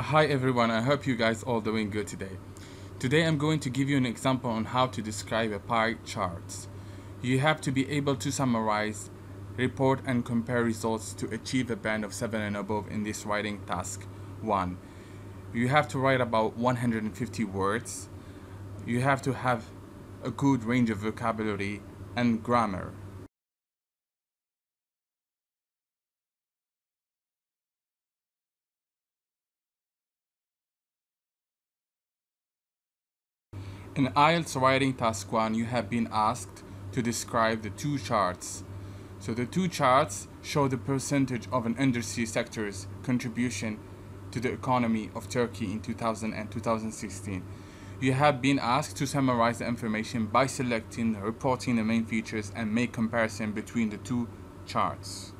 Hi everyone, I hope you guys all doing good today. Today I'm going to give you an example on how to describe a pie chart. You have to be able to summarize, report and compare results to achieve a band of 7 and above in this writing task 1. You have to write about 150 words. You have to have a good range of vocabulary and grammar. In IELTS writing task 1, you have been asked to describe the two charts. So the two charts show the percentage of an industry sector's contribution to the economy of Turkey in 2000 and 2016. You have been asked to summarize the information by selecting, reporting the main features and make comparison between the two charts.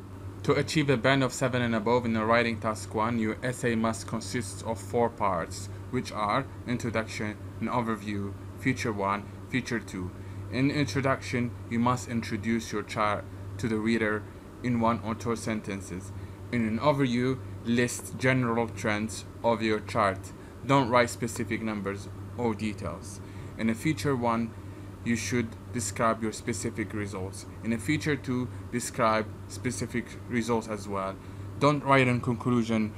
To achieve a band of 7 and above in the writing task 1, your essay must consist of four parts, which are introduction, an overview, feature 1, feature 2. In introduction, you must introduce your chart to the reader in one or two sentences. In an overview, list general trends of your chart. Don't write specific numbers or details. In a feature 1, you should describe your specific results. In a feature 2, describe specific results as well. Don't write in conclusion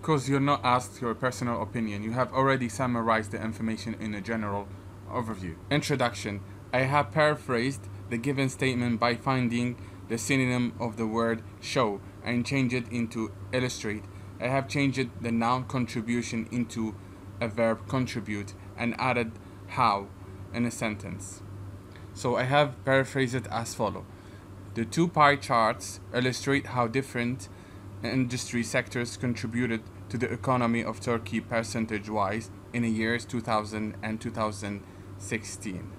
because you're not asked your personal opinion. You have already summarized the information in a general overview. Introduction. I have paraphrased the given statement by finding the synonym of the word show and change it into illustrate. I have changed the noun contribution into a verb contribute and added how in a sentence. So I have paraphrased it as follow. The two pie charts illustrate how different industry sectors contributed to the economy of Turkey percentage wise in the years 2000 and 2016.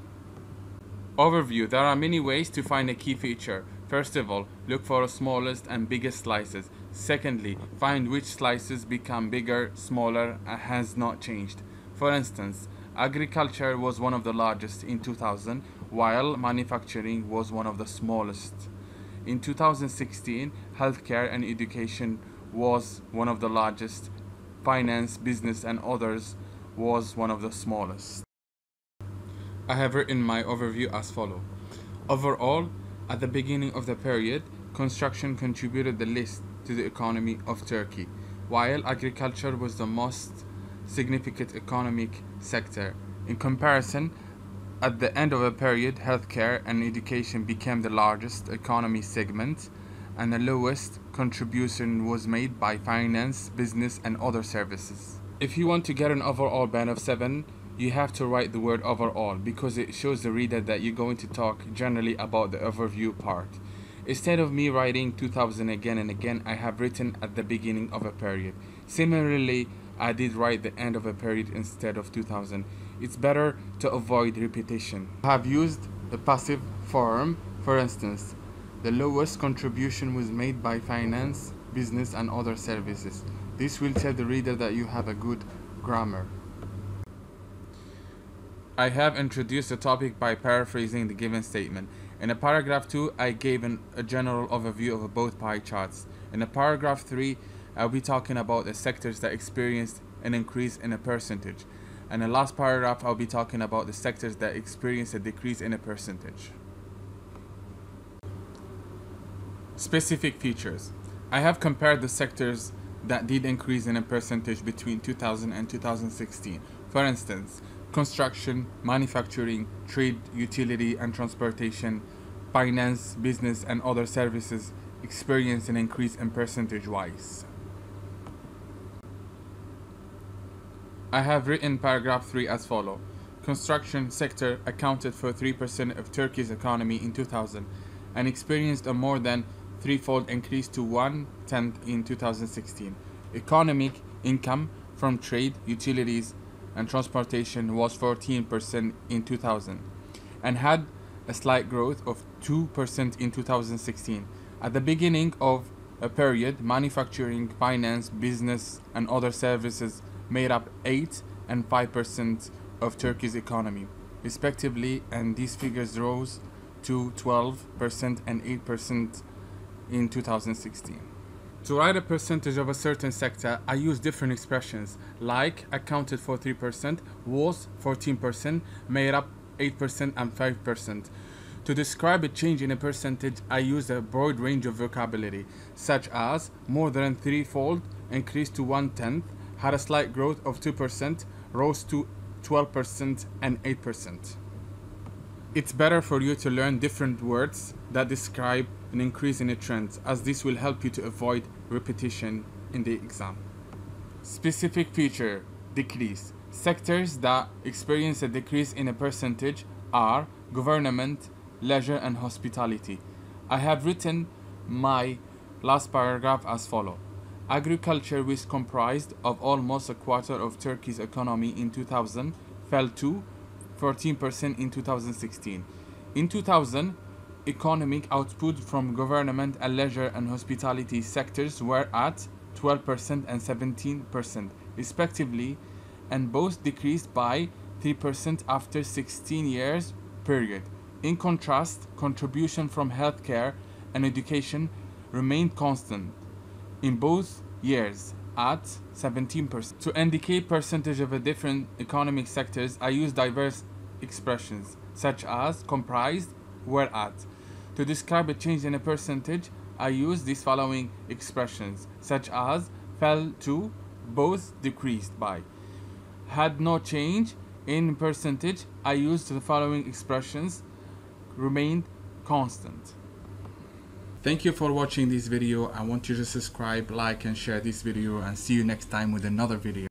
Overview There are many ways to find a key feature. First of all, look for the smallest and biggest slices. Secondly, find which slices become bigger, smaller, and has not changed. For instance, agriculture was one of the largest in 2000, while manufacturing was one of the smallest. In 2016, healthcare and education was one of the largest. Finance, business, and others was one of the smallest. I have written my overview as follow. Overall, at the beginning of the period, construction contributed the least to the economy of Turkey, while agriculture was the most significant economic sector. In comparison, at the end of the period, healthcare and education became the largest economy segment, and the lowest contribution was made by finance, business, and other services. If you want to get an overall band of 7, you have to write the word overall because it shows the reader that you're going to talk generally about the overview part. Instead of me writing 2000 again and again, I have written at the beginning of a period. Similarly, I did write the end of a period instead of 2000. It's better to avoid repetition. I have used the passive form, for instance, the lowest contribution was made by finance, business, and other services. This will tell the reader that you have a good grammar. I have introduced the topic by paraphrasing the given statement. In a paragraph 2, I gave an, a general overview of both pie charts. In a paragraph 3, I'll be talking about the sectors that experienced an increase in a percentage. And the last paragraph, I'll be talking about the sectors that experienced a decrease in a percentage. Specific features. I have compared the sectors that did increase in a percentage between 2000 and 2016. For instance, construction, manufacturing, trade, utility and transportation, finance, business and other services experience an increase in percentage wise. I have written paragraph 3 as follow. Construction sector accounted for 3% of Turkey's economy in 2000 and experienced a more than threefold increase to one tenth in 2016. Economic income from trade, utilities, and transportation was 14% in 2000 and had a slight growth of 2% in 2016. At the beginning of a period, manufacturing, finance, business, and other services made up 8 and 5% of Turkey's economy, respectively, and these figures rose to 12% and 8% in 2016. To write a percentage of a certain sector, I use different expressions like accounted for 3%, was 14%, made up 8% and 5%. To describe a change in a percentage, I use a broad range of vocabulary, such as more than threefold, increased to one tenth, had a slight growth of 2%, rose to 12%, and 8%. It's better for you to learn different words that describe an increase in a trend, as this will help you to avoid repetition in the exam. Specific feature decrease. Sectors that experience a decrease in a percentage are government, leisure, and hospitality. I have written my last paragraph as follow. Agriculture, which comprised of almost a quarter of Turkey's economy in 2000, fell to 14% in 2016. In 2000, economic output from government and leisure and hospitality sectors were at 12% and 17% respectively and both decreased by 3% after 16 years period. In contrast, contribution from healthcare and education remained constant in both years at 17%. To indicate percentage of a different economic sectors, I use diverse expressions such as comprised, were at. To describe a change in a percentage, I use these following expressions such as fell to, both decreased by. Had no change in percentage, I used the following expressions remained constant. Thank you for watching this video. I want you to subscribe, like and share this video and see you next time with another video.